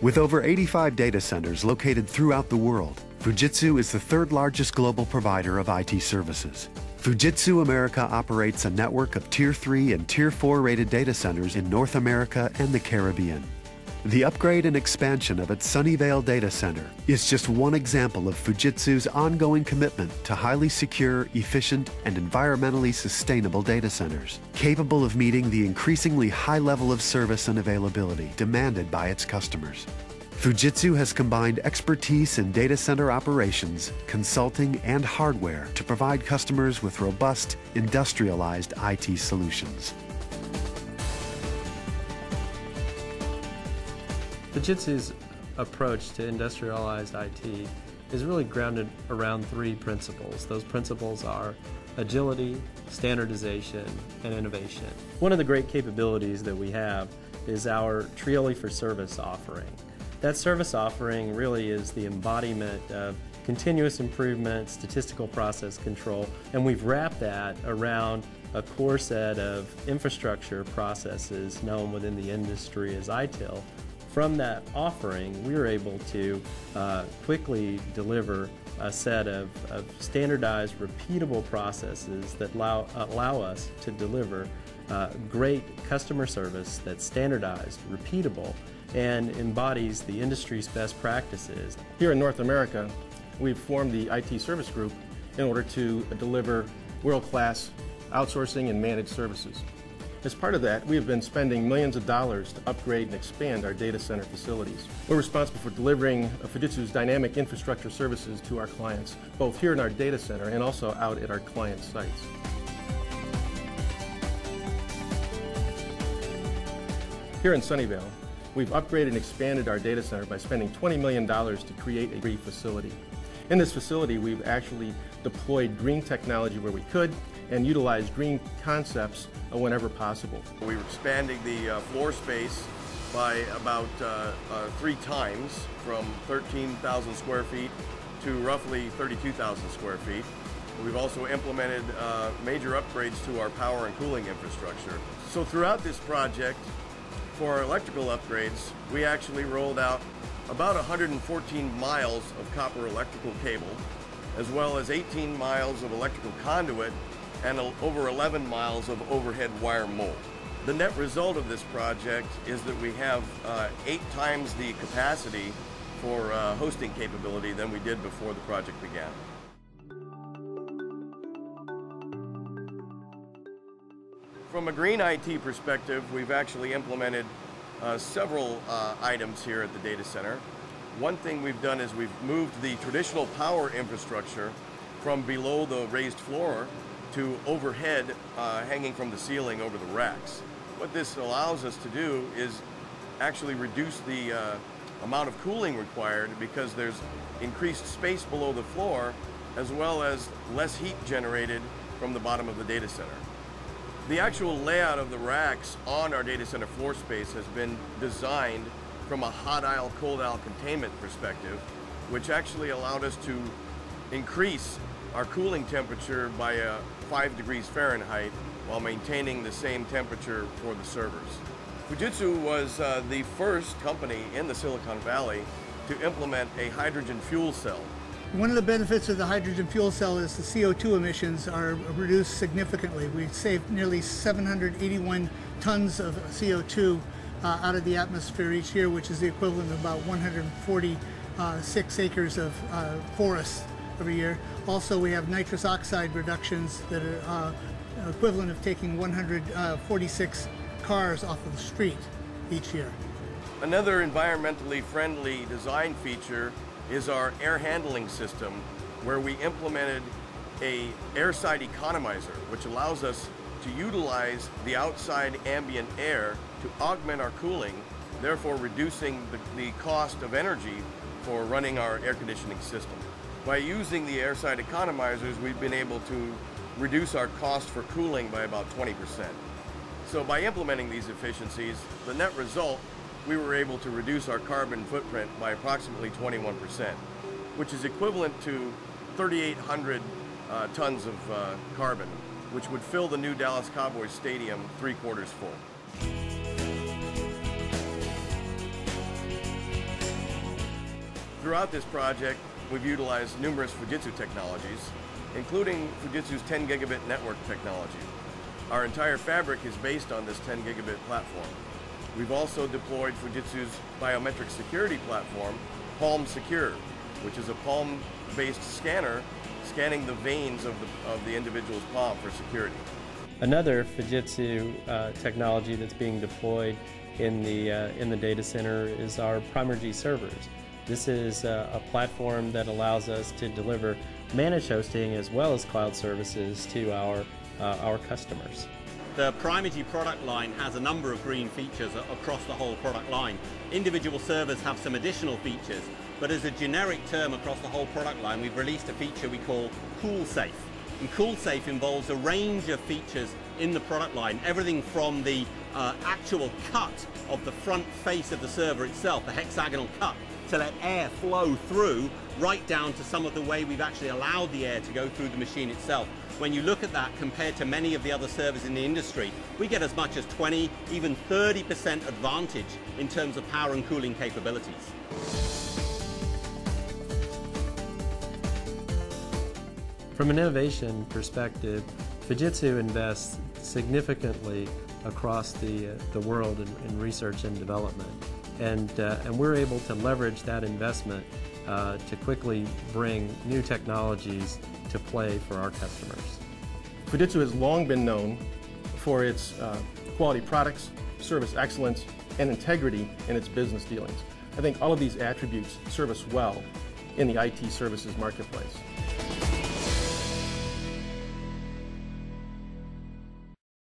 With over 85 data centers located throughout the world, Fujitsu is the third largest global provider of IT services. Fujitsu America operates a network of Tier 3 and Tier 4 rated data centers in North America and the Caribbean. The upgrade and expansion of its Sunnyvale data center is just one example of Fujitsu's ongoing commitment to highly secure, efficient, and environmentally sustainable data centers, capable of meeting the increasingly high level of service and availability demanded by its customers. Fujitsu has combined expertise in data center operations, consulting, and hardware to provide customers with robust, industrialized IT solutions. Fujitsu's approach to industrialized IT is really grounded around three principles. Those principles are agility, standardization, and innovation. One of the great capabilities that we have is our Triole for Service offering. That service offering really is the embodiment of continuous improvement, statistical process control, and we've wrapped that around a core set of infrastructure processes known within the industry as ITIL from that offering, we were able to uh, quickly deliver a set of, of, standardized, repeatable processes that allow, allow us to deliver uh, great customer service that's standardized, repeatable, and embodies the industry's best practices. Here in North America, we've formed the IT Service Group in order to deliver world-class outsourcing and managed services. As part of that, we have been spending millions of dollars to upgrade and expand our data center facilities. We're responsible for delivering uh, Fujitsu's dynamic infrastructure services to our clients, both here in our data center and also out at our client sites. Here in Sunnyvale, we've upgraded and expanded our data center by spending $20 million to create a green facility. In this facility, we've actually deployed green technology where we could and utilize green concepts whenever possible. We were expanding the uh, floor space by about uh, uh, three times from 13,000 square feet to roughly 32,000 square feet. We've also implemented uh, major upgrades to our power and cooling infrastructure. So throughout this project, for our electrical upgrades, we actually rolled out about 114 miles of copper electrical cable, as well as 18 miles of electrical conduit and over 11 miles of overhead wire mold. The net result of this project is that we have uh, eight times the capacity for uh, hosting capability than we did before the project began. From a green IT perspective, we've actually implemented uh, several uh, items here at the data center. One thing we've done is we've moved the traditional power infrastructure from below the raised floor to overhead uh, hanging from the ceiling over the racks. What this allows us to do is actually reduce the uh, amount of cooling required because there's increased space below the floor as well as less heat generated from the bottom of the data center. The actual layout of the racks on our data center floor space has been designed from a hot aisle, cold aisle containment perspective, which actually allowed us to increase our cooling temperature by uh, 5 degrees Fahrenheit while maintaining the same temperature for the servers. Fujitsu was uh, the first company in the Silicon Valley to implement a hydrogen fuel cell. One of the benefits of the hydrogen fuel cell is the CO2 emissions are reduced significantly. We saved nearly 781 tons of CO2 uh, out of the atmosphere each year, which is the equivalent of about 146 acres of uh, forests every year. Also, we have nitrous oxide reductions that are uh, equivalent of taking 146 uh, cars off of the street each year. Another environmentally friendly design feature is our air handling system where we implemented a airside economizer which allows us to utilize the outside ambient air to augment our cooling, therefore reducing the, the cost of energy for running our air conditioning system. By using the airside economizers, we've been able to reduce our cost for cooling by about 20%. So by implementing these efficiencies, the net result, we were able to reduce our carbon footprint by approximately 21%, which is equivalent to 3,800 uh, tons of uh, carbon, which would fill the new Dallas Cowboys Stadium three quarters full. Throughout this project, we've utilized numerous Fujitsu technologies, including Fujitsu's 10 gigabit network technology. Our entire fabric is based on this 10 gigabit platform. We've also deployed Fujitsu's biometric security platform, Palm Secure, which is a palm-based scanner scanning the veins of the, of the individual's palm for security. Another Fujitsu uh, technology that's being deployed in the, uh, in the data center is our Primergy servers. This is uh, a platform that allows us to deliver managed hosting as well as cloud services to our, uh, our customers. The Primergy product line has a number of green features across the whole product line. Individual servers have some additional features, but as a generic term across the whole product line, we've released a feature we call Cool Safe. And Cool Safe involves a range of features in the product line, everything from the uh, actual cut of the front face of the server itself, the hexagonal cut, to let air flow through, right down to some of the way we've actually allowed the air to go through the machine itself. When you look at that compared to many of the other servers in the industry, we get as much as 20, even 30% advantage in terms of power and cooling capabilities. From an innovation perspective, Fujitsu invests significantly across the, the world in, in, research and development. And, uh, and we're able to leverage that investment uh, to quickly bring new technologies to play for our customers. Fujitsu has long been known for its uh, quality products, service excellence, and integrity in its business dealings. I think all of these attributes serve us well in the IT services marketplace.